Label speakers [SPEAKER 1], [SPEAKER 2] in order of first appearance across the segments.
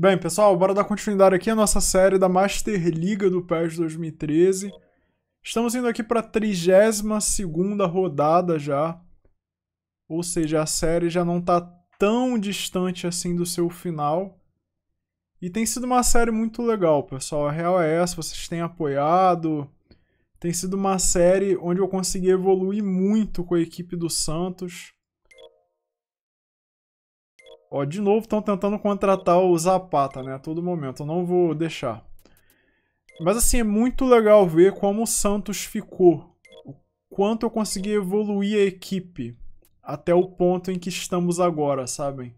[SPEAKER 1] Bem, pessoal, bora dar continuidade aqui à nossa série da Master Liga do PES 2013. Estamos indo aqui para a 32ª rodada já. Ou seja, a série já não está tão distante assim do seu final. E tem sido uma série muito legal, pessoal. A real é essa, vocês têm apoiado. Tem sido uma série onde eu consegui evoluir muito com a equipe do Santos. Ó, de novo estão tentando contratar o Zapata, né? A todo momento. Eu não vou deixar. Mas assim, é muito legal ver como o Santos ficou. O quanto eu consegui evoluir a equipe. Até o ponto em que estamos agora, sabem?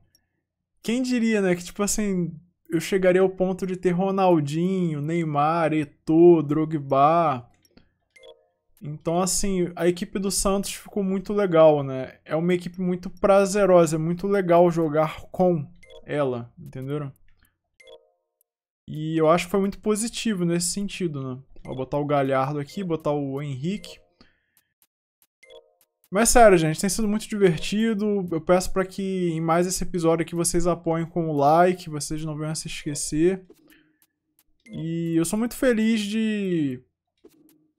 [SPEAKER 1] Quem diria, né? Que tipo assim, eu chegaria ao ponto de ter Ronaldinho, Neymar, Eto'o, Drogba então, assim, a equipe do Santos ficou muito legal, né? É uma equipe muito prazerosa, é muito legal jogar com ela, entenderam? E eu acho que foi muito positivo nesse sentido, né? Vou botar o Galhardo aqui, botar o Henrique. Mas sério, gente, tem sido muito divertido. Eu peço para que em mais esse episódio aqui vocês apoiem com o like, vocês não venham a se esquecer. E eu sou muito feliz de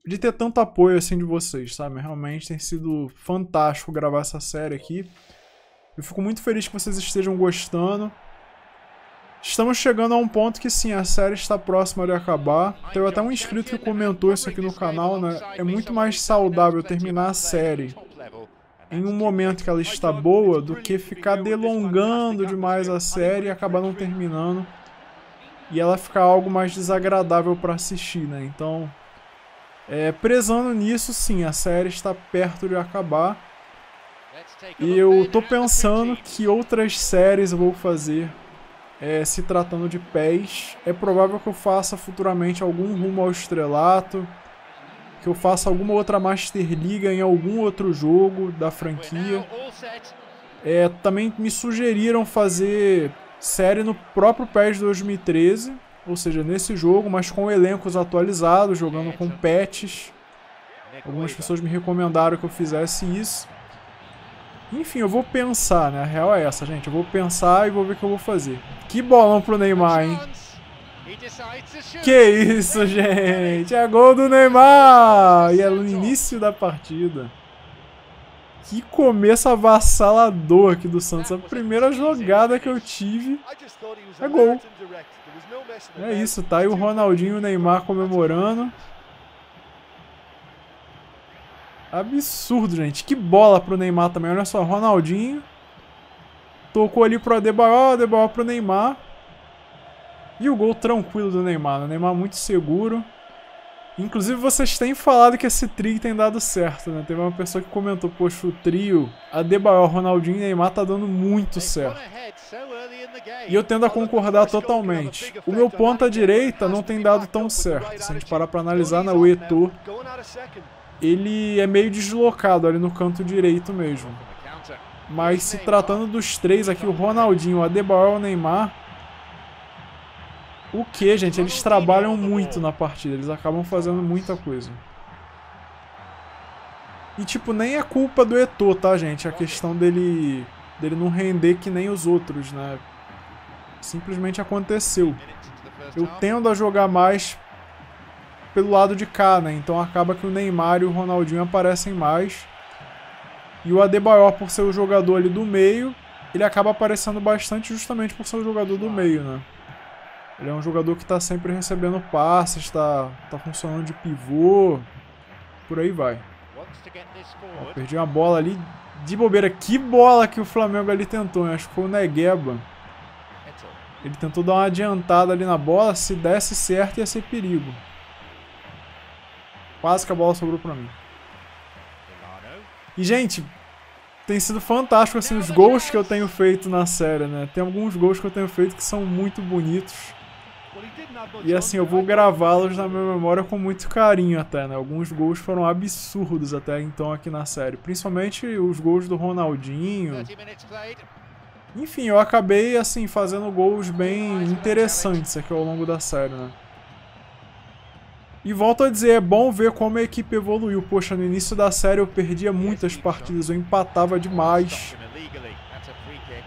[SPEAKER 1] de ter tanto apoio assim de vocês, sabe? Realmente tem sido fantástico gravar essa série aqui. Eu fico muito feliz que vocês estejam gostando. Estamos chegando a um ponto que sim, a série está próxima de acabar. Teve até um inscrito que comentou isso aqui no canal, né? É muito mais saudável terminar a série em um momento que ela está boa do que ficar delongando demais a série e acabar não terminando e ela ficar algo mais desagradável para assistir, né? Então, é, prezando nisso, sim, a série está perto de acabar. E eu tô pensando que outras séries eu vou fazer é, se tratando de pés. É provável que eu faça futuramente algum rumo ao estrelato. Que eu faça alguma outra Master Liga em algum outro jogo da franquia. É, também me sugeriram fazer série no próprio PES 2013 ou seja, nesse jogo, mas com elencos atualizados, jogando com patches. Algumas pessoas me recomendaram que eu fizesse isso. Enfim, eu vou pensar, né? A real é essa, gente. Eu vou pensar e vou ver o que eu vou fazer. Que bolão pro Neymar, hein? Que isso, gente! É gol do Neymar! E é no início da partida. Que começo avassalador aqui do Santos. A primeira jogada que eu tive é gol. É isso, tá aí o Ronaldinho e o Neymar comemorando. Absurdo, gente. Que bola pro Neymar também. Olha só, Ronaldinho. Tocou ali pro Adebayor, Adebayor pro Neymar. E o gol tranquilo do Neymar. O Neymar muito seguro. Inclusive, vocês têm falado que esse trio tem dado certo, né? Teve uma pessoa que comentou, poxa, o trio Adebayor, Ronaldinho e Neymar tá dando muito certo. E eu tendo a concordar totalmente. O meu ponta direita não tem dado tão certo. Se a gente parar pra analisar, na né, o Eto'o, ele é meio deslocado ali no canto direito mesmo. Mas se tratando dos três aqui, o Ronaldinho, o Adebayor e o Neymar, o que, gente? Eles trabalham muito na partida, eles acabam fazendo muita coisa. E, tipo, nem é culpa do Eto'o, tá, gente? A questão dele, dele não render que nem os outros, né? Simplesmente aconteceu. Eu tendo a jogar mais pelo lado de cá, né? Então acaba que o Neymar e o Ronaldinho aparecem mais. E o Adebayor, por ser o jogador ali do meio, ele acaba aparecendo bastante justamente por ser o jogador do meio, né? Ele é um jogador que está sempre recebendo passes, está tá funcionando de pivô, por aí vai. Ó, perdi uma bola ali de bobeira. Que bola que o Flamengo ali tentou, hein? acho que foi o Negueba. Ele tentou dar uma adiantada ali na bola, se desse certo ia ser perigo. Quase que a bola sobrou pra mim. E, gente, tem sido fantástico, assim, os gols que eu tenho feito na série, né? Tem alguns gols que eu tenho feito que são muito bonitos. E assim, eu vou gravá-los na minha memória com muito carinho até, né? Alguns gols foram absurdos até então aqui na série. Principalmente os gols do Ronaldinho. Enfim, eu acabei, assim, fazendo gols bem interessantes aqui ao longo da série, né? E volto a dizer, é bom ver como a equipe evoluiu. Poxa, no início da série eu perdia muitas partidas, eu empatava demais.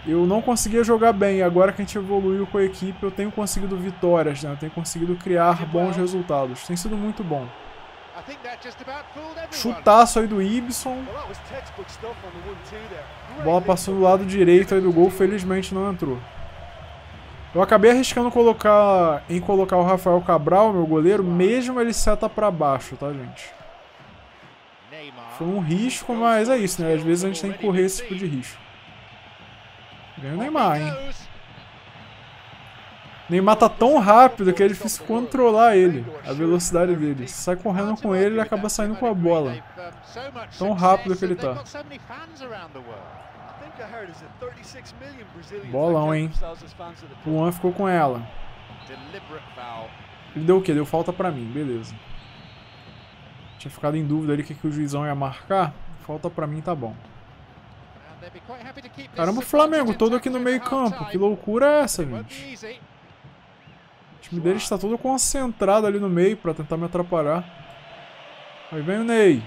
[SPEAKER 1] Eu não conseguia jogar bem. Agora que a gente evoluiu com a equipe, eu tenho conseguido vitórias, né? Eu tenho conseguido criar bons resultados. Tem sido muito bom. Chutaço aí do Ibson. Bola passou do lado direito aí do gol, felizmente não entrou. Eu acabei arriscando colocar em colocar o Rafael Cabral, meu goleiro, mesmo ele seta para baixo, tá, gente? Foi um risco, mas é isso, né? Às vezes a gente tem que correr esse tipo de risco. Vem o Neymar, hein? Neymar tá tão rápido que é difícil controlar ele, a velocidade dele. Sai correndo com ele, ele acaba saindo com a bola. Tão rápido que ele tá. Bolão, hein? O Juan ficou com ela. Ele deu o quê? Deu falta pra mim, beleza. Tinha ficado em dúvida ali o que, que o juizão ia marcar. Falta pra mim, tá bom. Caramba, o Flamengo todo aqui no meio campo. Que loucura é essa, gente? O time dele está todo concentrado ali no meio para tentar me atrapalhar. Aí vem o Ney.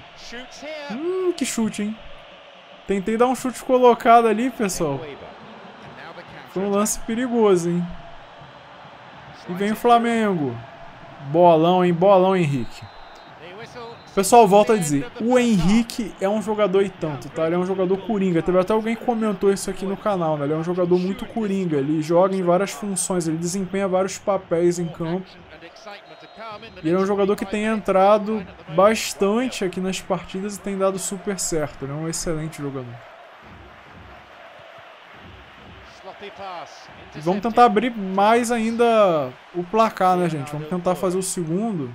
[SPEAKER 1] Hum, que chute, hein? Tentei dar um chute colocado ali, pessoal. Foi um lance perigoso, hein? E vem o Flamengo. Bolão, hein? Bolão, Henrique. Pessoal, volta a dizer, o Henrique é um jogador e tanto, tá? Ele é um jogador coringa. Teve até alguém que comentou isso aqui no canal, né? Ele é um jogador muito coringa. Ele joga em várias funções, ele desempenha vários papéis em campo. E ele é um jogador que tem entrado bastante aqui nas partidas e tem dado super certo. Ele é um excelente jogador. Vamos tentar abrir mais ainda o placar, né, gente? Vamos tentar fazer o segundo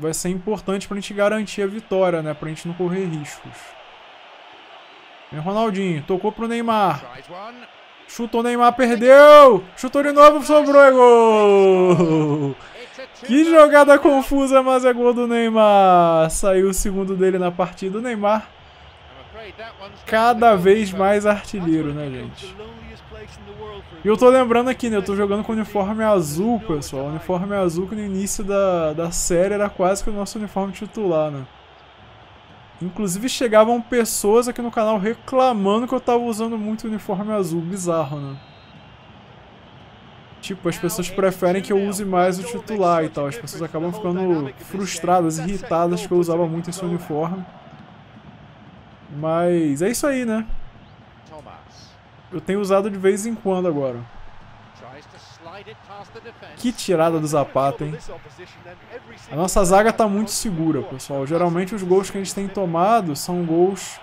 [SPEAKER 1] vai ser importante pra gente garantir a vitória, né? Pra gente não correr riscos. Vem Ronaldinho, tocou pro Neymar. Chutou o Neymar, perdeu! Chutou de novo, sobrou é gol! Que jogada confusa, mas é gol do Neymar. Saiu o segundo dele na partida. O Neymar cada vez mais artilheiro, né, gente? E eu tô lembrando aqui, né? Eu tô jogando com o uniforme azul, pessoal. O uniforme azul que no início da, da série era quase que o nosso uniforme titular, né? Inclusive chegavam pessoas aqui no canal reclamando que eu tava usando muito o uniforme azul. Bizarro, né? Tipo, as pessoas preferem que eu use mais o titular e tal. As pessoas acabam ficando frustradas, irritadas que eu usava muito esse uniforme. Mas é isso aí, né? Eu tenho usado de vez em quando agora. Que tirada do Zapata, hein? A nossa zaga tá muito segura, pessoal. Geralmente os gols que a gente tem tomado são gols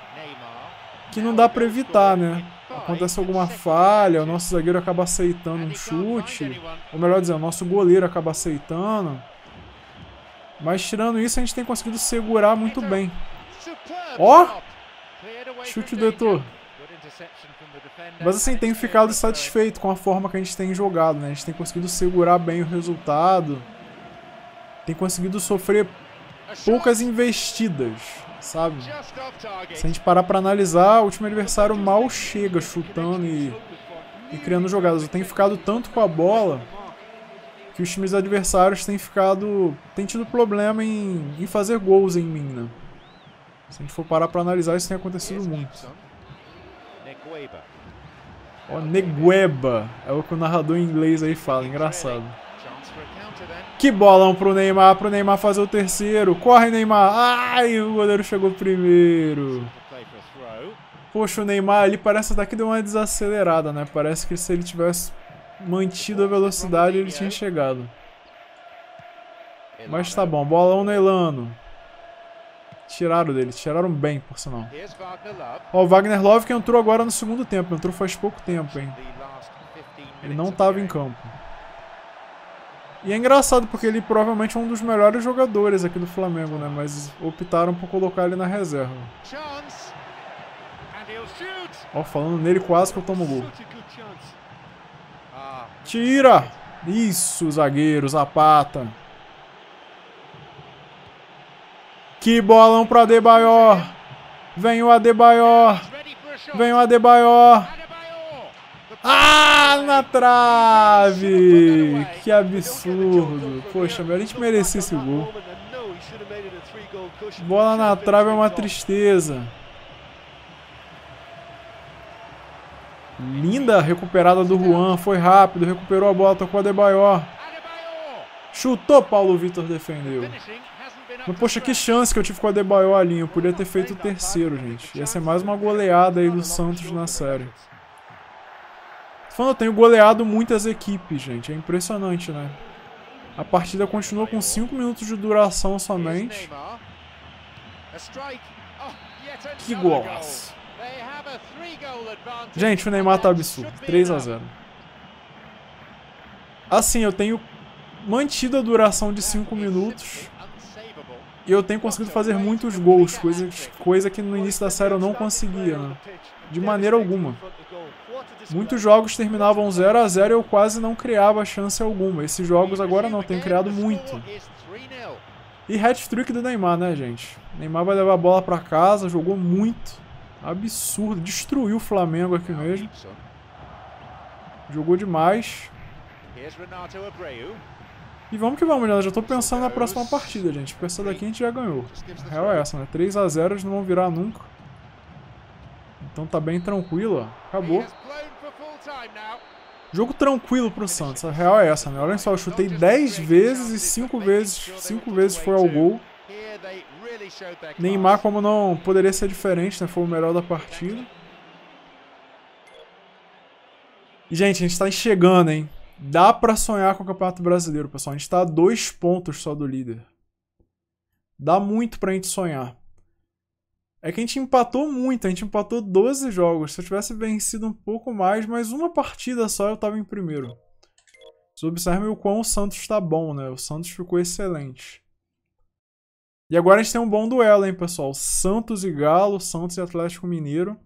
[SPEAKER 1] que não dá pra evitar, né? Acontece alguma falha, o nosso zagueiro acaba aceitando um chute. Ou melhor dizer, o nosso goleiro acaba aceitando. Mas tirando isso, a gente tem conseguido segurar muito bem. Ó! Oh! Chute do Etor. Mas assim, tenho ficado satisfeito com a forma que a gente tem jogado, né? A gente tem conseguido segurar bem o resultado. Tem conseguido sofrer poucas investidas, sabe? Se a gente parar pra analisar, o último adversário mal chega chutando e, e criando jogadas. Eu tenho ficado tanto com a bola que os times adversários têm ficado. têm tido problema em, em fazer gols em mim, né? Se a gente for parar pra analisar, isso tem acontecido muito. Negueba. É o que o narrador em inglês aí fala, engraçado. Que bolão pro Neymar, pro Neymar fazer o terceiro. Corre, Neymar. Ai, o goleiro chegou primeiro. Poxa, o Neymar ali parece até que deu uma desacelerada, né? Parece que se ele tivesse mantido a velocidade, ele tinha chegado. Mas tá bom, bolão no Elano. Tiraram dele, tiraram bem, por sinal. Ó, o Wagner Love que entrou agora no segundo tempo, entrou faz pouco tempo, hein. Ele não estava em campo. E é engraçado porque ele provavelmente é um dos melhores jogadores aqui do Flamengo, né? Mas optaram por colocar ele na reserva. Ó, falando nele quase que eu tomo gol. Tira! Isso, zagueiro, Zapata. Que bolão pro Adebayor. Vem o Adebayor. Vem o Adebayor. Ah, na trave! Que absurdo. Poxa, a gente merecia esse gol. Bola na trave é uma tristeza. Linda recuperada do Juan, foi rápido, recuperou a bola, tocou a Debayor. Chutou, Paulo Vitor defendeu. Mas, poxa, que chance que eu tive com a Debayor ali. Eu podia ter feito o terceiro, gente. Ia ser mais uma goleada aí do Santos na série. Falando, eu tenho goleado muitas equipes, gente. É impressionante, né? A partida continua com 5 minutos de duração somente. Que golaço. Gente, o Neymar tá absurdo. 3 a 0 Assim, eu tenho mantido a duração de 5 minutos. E eu tenho conseguido fazer muitos gols, coisa, coisa que no início da série eu não conseguia, né? De maneira alguma. Muitos jogos terminavam 0 a 0 e eu quase não criava chance alguma. Esses jogos agora não, tenho criado muito. E hat-trick do Neymar, né, gente? Neymar vai levar a bola pra casa, jogou muito. Absurdo, destruiu o Flamengo aqui mesmo. Jogou demais. E vamos que vamos, né? Já tô pensando na próxima partida, gente. Porque essa daqui a gente já ganhou. A real é essa, né? 3x0 eles não vão virar nunca. Então tá bem tranquilo, ó. Acabou. Jogo tranquilo pro Santos. A real é essa, né? Olha só, eu chutei 10 vezes e 5 vezes, 5 vezes foi ao gol. Neymar, como não poderia ser diferente, né? Foi o melhor da partida. E, gente, a gente tá chegando, hein? Dá pra sonhar com o Campeonato Brasileiro, pessoal. A gente tá a dois pontos só do líder. Dá muito pra gente sonhar. É que a gente empatou muito, a gente empatou 12 jogos. Se eu tivesse vencido um pouco mais, mais uma partida só, eu tava em primeiro. Vocês observem o quão o Santos tá bom, né? O Santos ficou excelente. E agora a gente tem um bom duelo, hein, pessoal? Santos e Galo, Santos e Atlético Mineiro.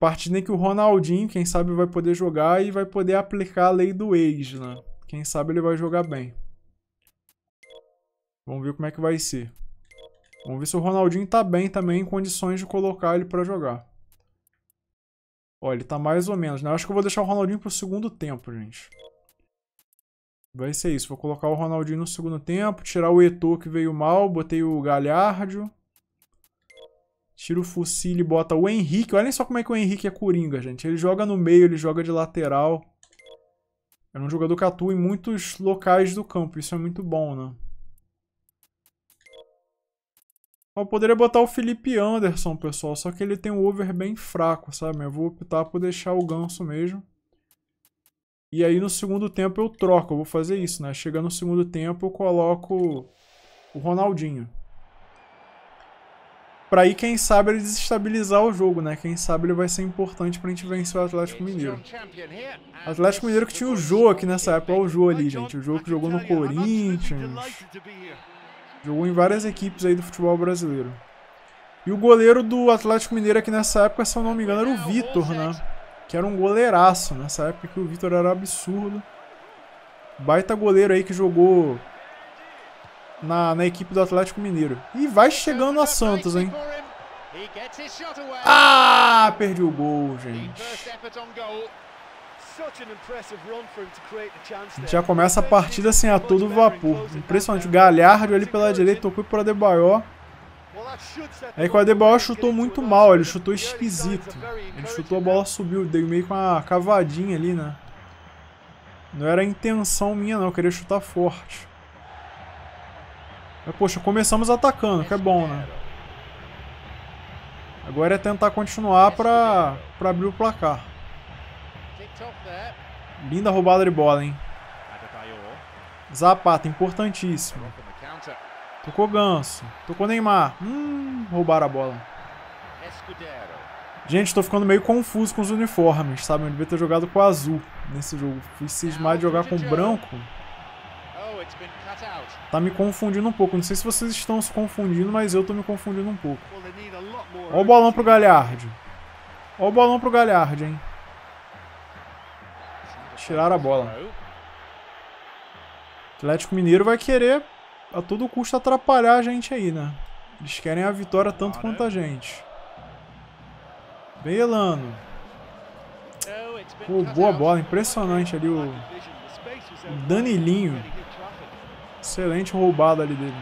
[SPEAKER 1] Partida em que o Ronaldinho, quem sabe, vai poder jogar e vai poder aplicar a lei do ex, né? Quem sabe ele vai jogar bem. Vamos ver como é que vai ser. Vamos ver se o Ronaldinho tá bem também, em condições de colocar ele para jogar. Olha, ele tá mais ou menos, né? Acho que eu vou deixar o Ronaldinho pro segundo tempo, gente. Vai ser isso. Vou colocar o Ronaldinho no segundo tempo, tirar o Eto'o que veio mal, botei o Galhardo. Tira o Fucile e bota o Henrique. Olhem só como é que o Henrique é coringa, gente. Ele joga no meio, ele joga de lateral. É um jogador que atua em muitos locais do campo. Isso é muito bom, né? Eu poderia botar o Felipe Anderson, pessoal, só que ele tem um over bem fraco, sabe? Eu vou optar por deixar o Ganso mesmo. E aí no segundo tempo eu troco, eu vou fazer isso, né? Chegando no segundo tempo eu coloco o Ronaldinho. Pra aí, quem sabe, ele desestabilizar o jogo, né? Quem sabe ele vai ser importante pra gente vencer o Atlético Mineiro. Atlético Mineiro que tinha o Jô aqui nessa época. Olha o Jô ali, gente. O Jô que jogou no Corinthians. Jogou em várias equipes aí do futebol brasileiro. E o goleiro do Atlético Mineiro aqui nessa época, se eu não me engano, era o Vitor, né? Que era um goleiraço nessa época que o Vitor era absurdo. Baita goleiro aí que jogou na, na equipe do Atlético Mineiro. E vai chegando a Santos, hein? Ah, perdi o gol, gente. A gente já começa a partida assim a todo vapor. Impressionante. O Galhardo ali pela direita, tocou para Adebayor. Aí com o Adebayor chutou muito mal, ele chutou esquisito. Ele chutou, a bola subiu, deu meio com uma cavadinha ali, né? Não era a intenção minha não, eu queria chutar forte. Mas, poxa, começamos atacando, que é bom, né? Agora é tentar continuar pra, pra abrir o placar. Linda roubada de bola, hein? Zapata, importantíssimo. Tocou Ganso. Tocou Neymar. Hum, roubaram a bola. Gente, tô ficando meio confuso com os uniformes, sabe? Eu devia ter jogado com azul nesse jogo. Fui cismar de jogar com branco. Tá me confundindo um pouco. Não sei se vocês estão se confundindo, mas eu tô me confundindo um pouco. Olha o bolão pro Galhardo. Olha o bolão pro Galhardo, hein? Tiraram a bola. Atlético Mineiro vai querer a todo custo atrapalhar a gente aí, né? Eles querem a vitória tanto quanto a gente. Vem Elano. Pô, boa bola, impressionante ali o, o Danilinho. Excelente roubada ali dele.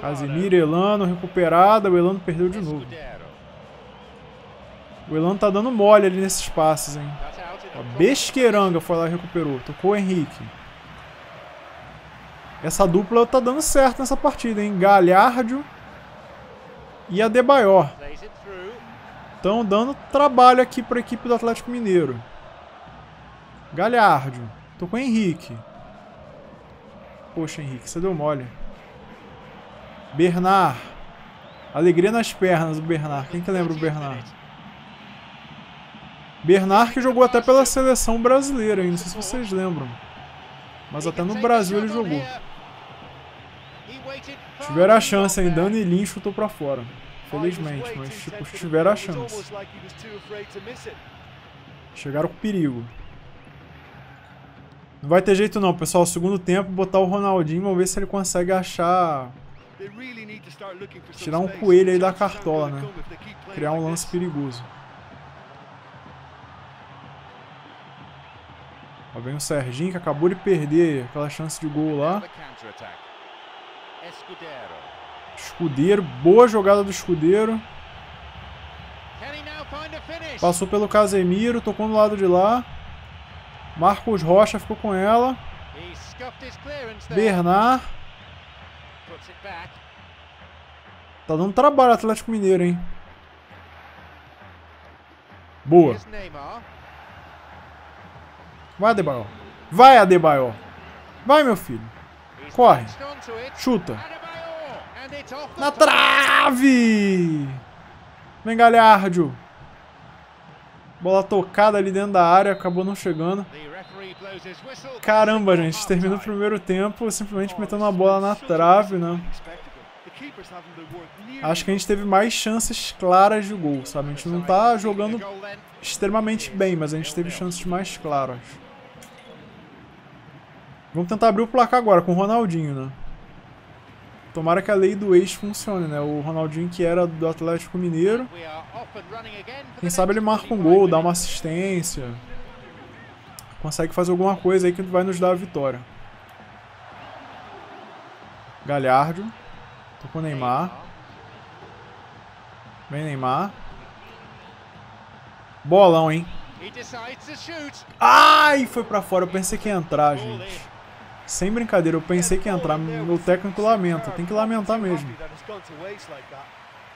[SPEAKER 1] Casimiro, Elano, recuperada. O Elano perdeu de novo. O Elano tá dando mole ali nesses passes, hein. Ó, Besqueiranga foi lá e recuperou. Tocou o Henrique. Essa dupla tá dando certo nessa partida, hein. Galhardo e Adebayor. Estão dando trabalho aqui para a equipe do Atlético Mineiro. Galhardo. Tô com o Henrique. Poxa, Henrique, você deu mole. Bernard. Alegria nas pernas, o Bernard. Quem que lembra o Bernard? Bernard que jogou até pela seleção brasileira, hein? não sei se vocês lembram. Mas até no Brasil ele jogou. Tiveram a chance, hein? Dani Lin chutou pra fora. Felizmente, mas tipo, tiveram a chance. Chegaram com perigo. Não vai ter jeito não, pessoal. Segundo tempo, botar o Ronaldinho, vamos ver se ele consegue achar... Tirar um coelho aí da cartola, né? Criar um lance perigoso. Ó, vem o Serginho que acabou de perder aquela chance de gol lá. Escudeiro, boa jogada do Escudeiro. Passou pelo Casemiro, tocou no lado de lá. Marcos Rocha ficou com ela. Bernard. Tá dando trabalho Atlético Mineiro, hein? Boa. Vai, Adebayor. Vai, Adebayor. Vai, meu filho. Corre. Chuta. Na trave! Vem, Galhardo. Bola tocada ali dentro da área, acabou não chegando. Caramba, gente, termina o primeiro tempo simplesmente metendo uma bola na trave, né? Acho que a gente teve mais chances claras de gol, sabe? A gente não tá jogando extremamente bem, mas a gente teve chances mais claras. Vamos tentar abrir o placar agora com o Ronaldinho, né? Tomara que a lei do ex funcione, né? O Ronaldinho que era do Atlético Mineiro. Quem sabe ele marca um gol, dá uma assistência. Consegue fazer alguma coisa aí que vai nos dar a vitória. Galhardo. O Neymar. Vem Neymar. Bolão, hein? Ai, foi pra fora. Eu pensei que ia entrar, gente. Sem brincadeira, eu pensei que ia entrar. Meu técnico lamenta. Tem que lamentar mesmo.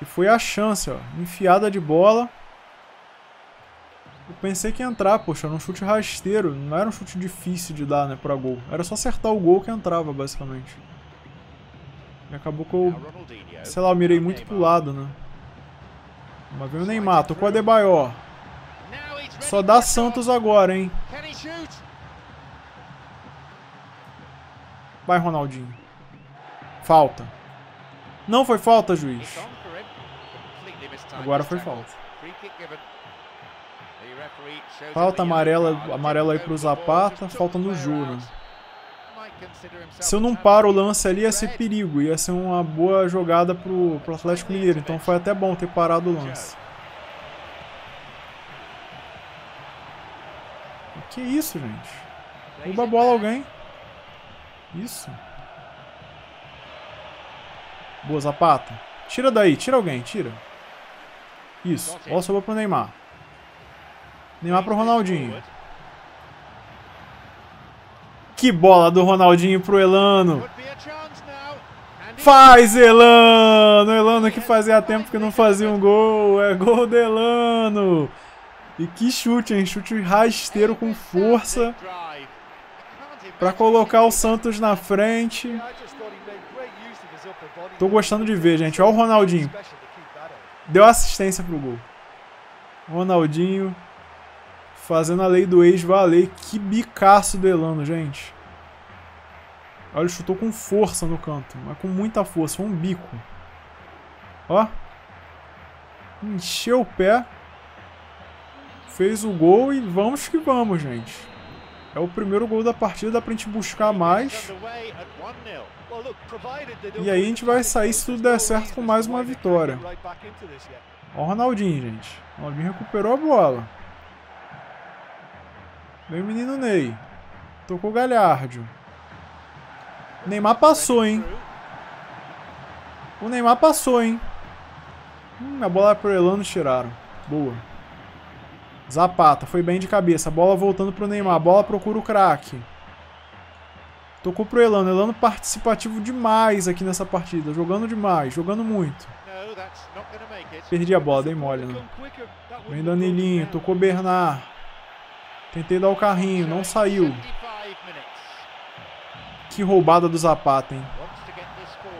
[SPEAKER 1] E foi a chance, ó. Enfiada de bola. Eu pensei que ia entrar, poxa, era um chute rasteiro. Não era um chute difícil de dar, né, pra gol. Era só acertar o gol que entrava, basicamente. E acabou que eu, sei lá, eu mirei muito pro lado, né. Mas veio o Neymar, tocou a Adebayor. Só dá Santos agora, hein. Vai, Ronaldinho. Falta. Não foi falta, juiz. Agora foi falta. Falta amarela, amarela aí pro Zapata. Falta no Juro. Se eu não paro o lance ali, ia ser perigo. Ia ser uma boa jogada pro, pro Atlético Mineiro. Então foi até bom ter parado o lance. Que isso, gente? Rouba a bola alguém. Isso. Boa, Zapata. Tira daí, tira alguém, tira. Isso. Bola sobrou pro Neymar. Neymar pro Ronaldinho. Que bola do Ronaldinho pro Elano. Faz, Elano! Elano que fazia tempo que não fazia um gol. É gol do Elano. E que chute, hein? Chute rasteiro com força para colocar o Santos na frente. Tô gostando de ver, gente. Olha o Ronaldinho. Deu assistência pro gol. Ronaldinho fazendo a lei do ex valer. Que bicaço do Elano, gente. Olha, ele chutou com força no canto. Mas com muita força. Um bico. Ó. Encheu o pé. Fez o gol e vamos que vamos, gente. É o primeiro gol da partida, dá pra gente buscar mais. E aí a gente vai sair, se tudo der certo, com mais uma vitória. Ó o Ronaldinho, gente. O Ronaldinho recuperou a bola. Vem o menino Ney. Tocou o Galhardo. Neymar passou, hein? O Neymar passou, hein? Hum, a bola pro Elano tiraram. Boa. Zapata, foi bem de cabeça. Bola voltando pro Neymar. Bola procura o craque. Tocou pro Elano. Elano participativo demais aqui nessa partida. Jogando demais, jogando muito. Perdi a bola, dei mole, né? Vem Danilinho, tocou Bernard. Tentei dar o carrinho, não saiu. Que roubada do Zapata, hein?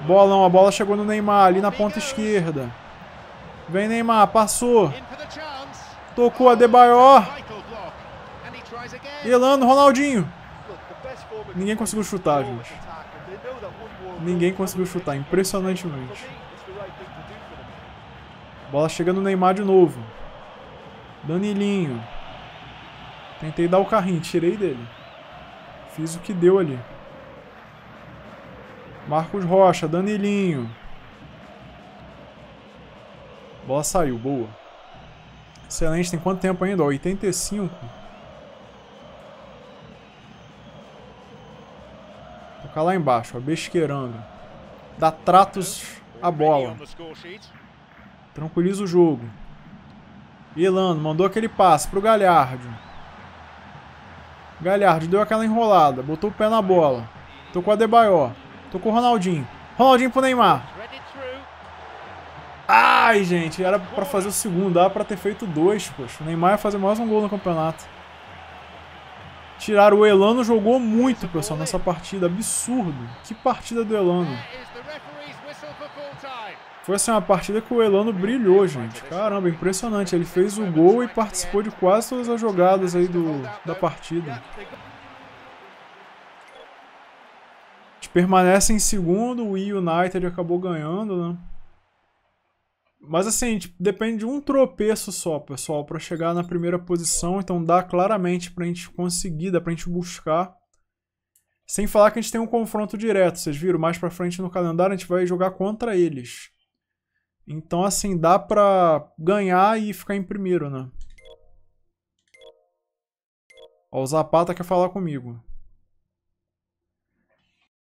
[SPEAKER 1] Bolão, a bola chegou no Neymar, ali na ponta esquerda. Vem Neymar, passou. Tocou a Debayor. Elano, Ronaldinho. Ninguém conseguiu chutar, gente. Ninguém conseguiu chutar, impressionantemente. Bola chega no Neymar de novo. Danilinho. Tentei dar o carrinho, tirei dele. Fiz o que deu ali. Marcos Rocha, Danilinho. Bola saiu, boa. Excelente, tem quanto tempo ainda? 85. Tocar lá embaixo, ó. Dá tratos à bola. Tranquiliza o jogo. Elano mandou aquele passe pro Galhardo. Galhardo deu aquela enrolada, botou o pé na bola. Tocou a Debayor. Tocou o Ronaldinho. Ronaldinho pro Neymar. Ai, gente, era pra fazer o segundo, dava pra ter feito dois, poxa. O Neymar ia fazer mais um gol no campeonato. Tiraram o Elano, jogou muito, pessoal, nessa partida. Absurdo. Que partida do Elano. Foi assim uma partida que o Elano brilhou, gente. Caramba, impressionante. Ele fez o gol e participou de quase todas as jogadas aí do, da partida. A gente permanece em segundo, o United acabou ganhando, né? Mas assim, tipo, depende de um tropeço só, pessoal, para chegar na primeira posição. Então dá claramente pra gente conseguir, dá pra gente buscar. Sem falar que a gente tem um confronto direto. Vocês viram? Mais pra frente no calendário a gente vai jogar contra eles. Então assim, dá pra ganhar e ficar em primeiro, né? Ó, o Zapata quer falar comigo.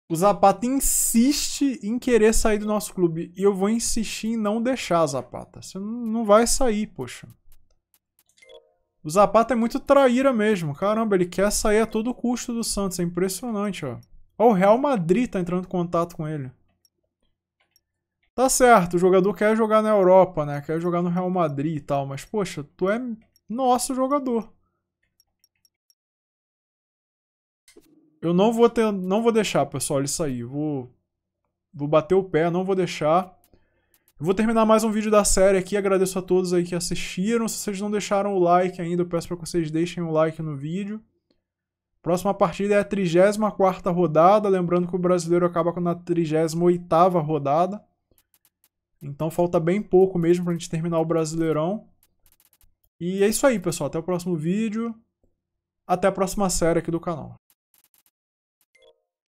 [SPEAKER 1] O Zapata insiste em querer sair do nosso clube. E eu vou insistir em não deixar, Zapata. Você não vai sair, poxa. O Zapata é muito traíra mesmo. Caramba, ele quer sair a todo custo do Santos. É impressionante, ó. Ó, o Real Madrid tá entrando em contato com ele. Tá certo, o jogador quer jogar na Europa, né? Quer jogar no Real Madrid e tal. Mas, poxa, tu é nosso jogador. Eu não vou ter, não vou deixar, pessoal, ele sair. Vou vou bater o pé, não vou deixar. Eu vou terminar mais um vídeo da série aqui. Agradeço a todos aí que assistiram. Se vocês não deixaram o like ainda, eu peço para que vocês deixem o like no vídeo. Próxima partida é a 34ª rodada, lembrando que o brasileiro acaba na 38ª rodada. Então falta bem pouco mesmo pra gente terminar o Brasileirão. E é isso aí, pessoal. Até o próximo vídeo. Até a próxima série aqui do canal.